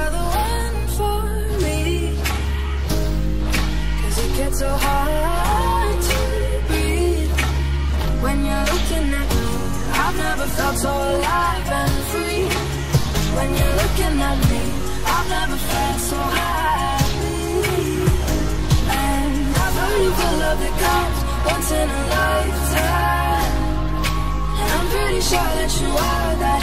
are the one for me. It gets so hard to breathe when you're looking at me. I've never felt so alive and free. When you're looking at me, I've never felt so happy. And I've of love that comes once in a lifetime. I'm pretty sure that you are that